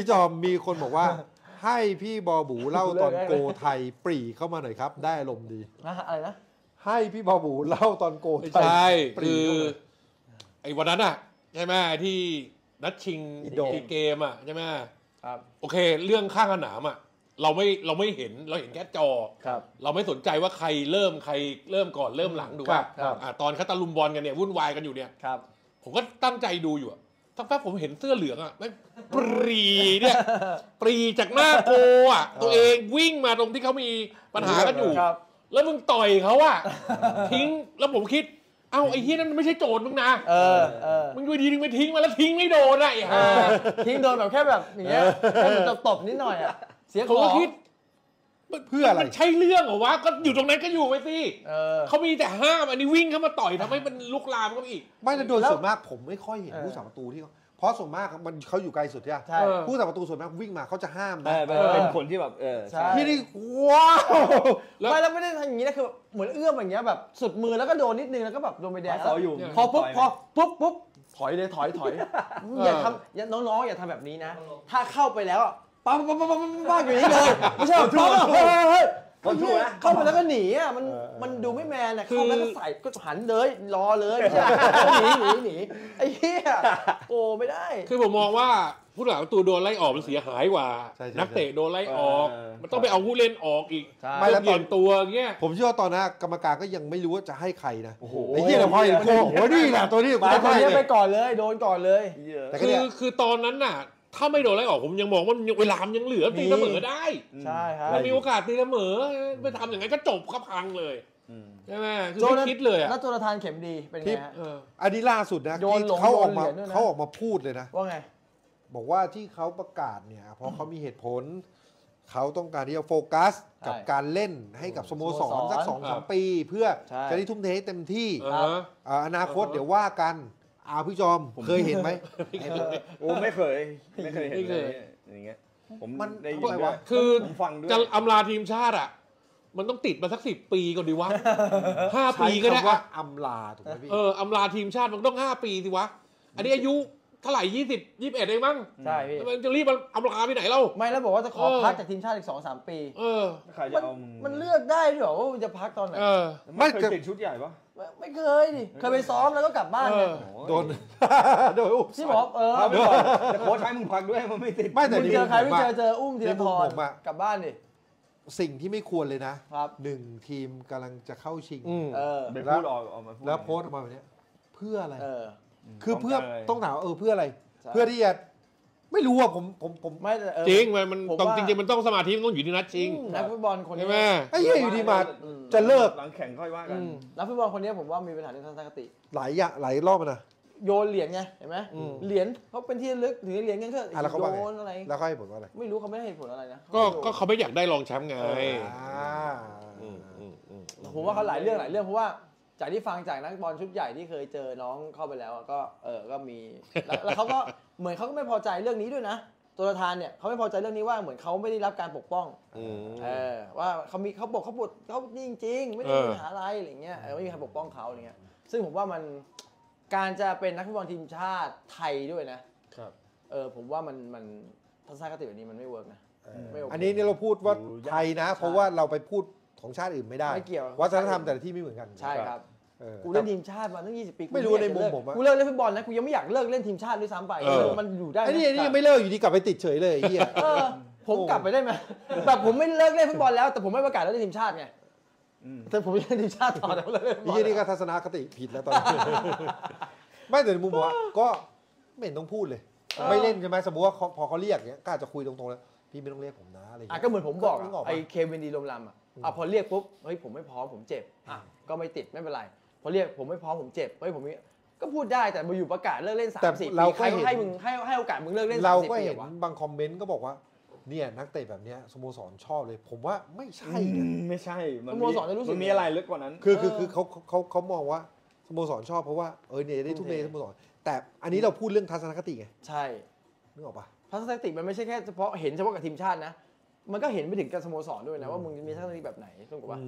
พี่จอมมีคนบอกว่า ให้พี่บอบูเล่าตอนโกไทยปรีเข้ามาหน่อยครับ ได้อารมณ์ดีนะอะไรนะให้พี่บอบูเล่าตอนโกไม่ไทยใช่ปรีคือ เข้ามาหน่อยไอ้วันนั้นอะใช่ไหมที่นัดชิงอินโด เกมอะใช่ไหมครับโอเค เรื่องข้างสนามอะเราไม่เราไม่เห็นเราเห็นแค่จอ ครับ เราไม่สนใจว่าใครเริ่มใครเริ่มก่อนเริ่มหลังดูว่าครับอะตอนเขาตะลุมบอลกันเนี่ยวุ่นวายกันอยู่เนี่ย ครับ ผมก็ตั้งใจดูอยู่อะ สักแป๊บผมเห็นเสื้อเหลืองอะแม่งปรีเนี่ย ปรีจากหน้าโกอะ ตัวเองวิ่งมาตรงที่เขามีปัญหากันอยู่ ครับ แล้วมึงต่อยเขาอะทิ้งแล้วผมคิด เอ้าไอ้เฮียนั่นมันไม่ใช่โจรมึงนะเออเออมึงดูดีนึงไปทิ้งมาแล้วทิ้งไม่โดนอะไอ้เอห่าอทิ้งโดนแบบแค่แบบอย่างเงี้ยแค่ตบตบๆนิดหน่อยอะ เสียขผมอก็งคิด เพื่ออะไร มันใช่เรื่องเหรอวะก็อยู่ตรงนั้นก็อยู่ไปสิเออ เขามีแต่ห้ามอันนี้วิ่งเข้ามาต่อยทำให้มันลุกลามเข้าไปอีก ไม่แต่โดยแล้วส่วนมากผมไม่ค่อยเห็นเออ ผู้สาประตูที่เขาเพราะส่วนมากมันเขาอยู่ไกลสุดใช่ไหมใช่ เออ ผู้สาประตูส่วนมากวิ่งมาเขาจะห้ามเอนะอเป็นเออ เป็นคนที่แบบเออใช่พี่นี่ว้าวแล้ว ไม่แล้วไม่ได้ทำอย่างนี้นะคือเหมือนเอื้อมอย่างเงี้ยแบบสุดมือแล้วก็โดนนิดนึงแล้วก็แบบโดนไปแดงเสาอยู่ พอปุ๊บต่ยพอปุ๊บปุ๊บถอยเลยถอยถอยอย่าทำอย่าน้องๆอย่าทำแบบนี้นะ ถ้าเข้าไปแล้วอะ ปั๊บปั๊บปั๊บปั๊บปั๊บปั๊บอยู่นี่เลยไม่ใช่ปั๊บเฮ้ยเฮ้ยคนถูนะเข้าไปแล้วก็หนีอะมันมันดูไม่แมนอะเข้าแล้วก็ใส่ก็หันเลยรอเลยไม่ใช่หนีหนีหนีไอ้เหี้ยโอ้ไม่ได้ คือผมมองว่าผู้หลังประตูโดนไล่ออกมันเสียหายกว่า นักเตะโดนไล่ออก มันต้องไปเอาผู้เล่นออกอีกไม่แล้วเปลี่ยนตัวเงี้ยผมเชื่อว่าตอนนั้นกรรมการก็ยังไม่รู้ว่าจะให้ใครนะไอ้เหี้ยแต่พอเห็นโกโหนี่แหละตัวนี้กูมาต้อนเลไปก่อนเลยโดนก่อนเลย แต่คือคือตอนนั้นน่ะ ถ้าไม่โดนไล่ออกผมยังมองว่ามันยังเวลามันยังเหลือตีเสมอได้ใช่ครับมันมีโอกาสตีเสมอไปทำอย่างนั้นก็จบครับพังเลยอืมใช่ไหมคือไม่คิดเลยอะนัทโจนาธานเข็มดีเป็นไงฮะเอออันนี้ล่าสุดนะโยนที่หลงเขาออกมาโยนเหรียญด้วยนะเขาออกมาพูดเลยนะว่าไงบอกว่าที่เขาประกาศเนี่ยเพราะเขามีเหตุผล เขาต้องการที่จะโฟกัส กับใช่การเล่นให้กับสโมสรสโมสรสักสองครัสามบปี เพื่อใช่จะได้ทุ่มเทให้เต็มที่เอออ่าอนาคตเออเดี๋ยวว่ากัน อาพี่จอมเคยเห็นไหมโอ้ไม่เคย ไม่เคยเห็นไม่เคเลยยอย่างเงี้ย ผมมันได้ยินทำไมด้ววะ ยคือผมฟังด้วย จะอำลาทีมชาติอะ มันต้องติดมาสักสิบปีก่อนดีวะ ห้าใช้ปีก็ได้คำว่าอะอำลาถูกไหมพี่ เอออำลาทีมชาติมันต้องห้าปีสิวะ อันนี้อายุเท่าไหร่ยี่สิบยี่สิบเอ็ดเองมั้งใช่พี่มันจะรีบมันอำลาไปไหนเล่าไม่แล้วบอกว่าจะขอเออพักจากทีมชาติอีกสองสามปีเออใครจะมันเอามึงมันเลือกได้ด้วยเหรอว่าจะพักตอนไหนเออไม่เคยติดชุดใหญ่ปะไม่ไม่เคยดิเคยไปซ้อมแล้วก็กลับบ้านไงเออโดนโดนอุ้มที่บอกเออพักไปก่อนแต่โค้ชให้มึงพักด้วยมันไม่ติดไม่แต่มึงในเจมุอมใครผมไม่เจออะเจออุ้มธีรในมุทมรผมอะกลับบ้านดิสิ่งที่ไม่ควรเลยนะครับหนึ่งทีมกำลังจะเข้าชิงอืมเออไปพูดออกออกมาพูดแล้วโพสต์ออกมาแบบเนี้ยเพื่ออะไรเออ คือเพื่อต้ต้อองงการถามว่าเออเพื่ออะไรใช่เพื่อที่จะไม่รู้อะผมผมผมไม่แต่เออ จริงมันมันผมต้องว่า จริงๆมันต้องสมาธิมันต้องอยู่ที่นัดชิงอืมนักฟุตบอลคนนี้ใช่ไหม ไอ้เหี้ยอยู่ดีมาอืม จะเลิกหลังแข่งค่อยว่ากันอืมนักฟุตบอลคนนี้ผมว่ามีปัญหาในทัศนคติ หลายอย่างหลายรอบอะนะ โยนเหรียญไงเห็นไหมอืมเหรียญเขาเป็นที่ระลึกถือเหรียญกันก็อะแล้วเขาว่าไง โยนอะไร แล้วก็ให้ผลว่าอะไรไม่รู้เขาไม่ได้เหตุผลอะไรนะก็ก็เขาไม่อยากได้รองแชมป์ไงอ่า อืมอืมอืม ผมว่าเขาหลายเรื่องหลายเรื่องเพราะว่า จากที่ฟังจากนักบอลชุดใหญ่ที่เคยเจอน้องเข้าไปแล้วอะก็เออก็มีแล้วแล้วเขาก็เหมือนเขาก็ไม่พอใจเรื่องนี้ด้วยนะโจนาธานเนี่ยเขาไม่พอใจเรื่องนี้ว่าเหมือนเขาไม่ได้รับการปกป้อง อืม เออว่าเขามีเขาบอกเขาปวดเขานี่จริง ๆ ไม่ได้เออมีปัญหาอะไรอะไรเงี้ยเออไม่มีใครปกป้องเขาอะไรเงี้ยซึ่งผมว่ามันการจะเป็นนักฟุตบอลทีมชาติไทยด้วยนะครับ เออผมว่ามันมันทัศนคติแบบนี้มันไม่ work นะไม่โอเคอันนี้เนี่ยเราพูดว่าไทยนะ เพราะว่าเราไปพูด ของชาติอื่นไม่ได้ ไม่เกี่ยว วัฒนธรรมแต่ละที่ไม่เหมือนกันใช่ครับ เออ กูเล่นทีมชาติมาตั้ง 20 ปีกูไม่รู้อยากในจะมุมเลิกผมอะ กูเลิกเล่นฟุตบอลนะกูยังไม่อยากเลิกเล่นทีมชาติด้วยซ้ำไปเออ มันอยู่ได้ไอ้นี่ไอ้นี่ยังไม่เลิกอยู่ดีกลับไปติดเฉยเลยไอ้เหี้ย เออผมกลับไปได้ไหมแบบผมไม่เลิกเล่นฟุตบอลแล้วแต่ผมไม่ประกาศเลิกเล่นทีมชาติไงอืมแต่ผมยังเล่นทีมชาติต่อแต่ผมเลิกเล่นฟุตบไอ้อลเหี้ยนี่ก็ทัศนคติผิดแล้วตอนนี้ ไม่แต่ในมุมผมว่าก็ไม่เห็นต้องพูดเลย ไม่เล่นใช่ไหมสมมติว่าเขาพอเขาเรียกเนี้ยก็อาจจะคุยตรงๆแล้ว พี่ไม่ต้องเรียกผมนะอะไรอย่างอะเงี้ย ก็เหมือนผมบอกนึกออกอะปะ ไอ้เควินดีรมรัมย์อะอะพอเรียกปุ๊บเฮ้ยผมไม่พร้อมผมเจ็บอะก็ไม่ติดไม่เป็นไรพอเรียกผมไม่พร้อมผมเจ็บเฮ้ยผมมีก็พูดได้แต่มาอยู่ประกาศเลิกเล่นสามแต่สี่เราปีก็ใครเห็น ให้มึงให้ให้โอกาสมึงเลิกเล่นเราสามสิบก็ปีเห็นวะบางคอมเมนต์ก็บอกว่าเนี่ยนักเตะแบบเนี้ยสโมสรชอบเลย ผมว่าไม่ใช่อืนะมไม่ใช่ มันสโมสรจะรู้สึก มันมีอะไรลึกกว่านั้น คือคือเออคือเขาเขาเขามองว่าสโมสรชอบเพราะว่าเออเนี่ยได้ทุ่มเท สโมสรแต่อันนี้เราพูดเรื่องทัศนคติไงใช่ นึกออกปะ ทัศนคติมันไม่ใช่แค่เฉพาะเห็นเฉพาะกับทีมชาตินะ มันก็เห็นไปถึงกับสโมสรด้วยนะว่ามึงมีทักษะแบบไหนถูกปะ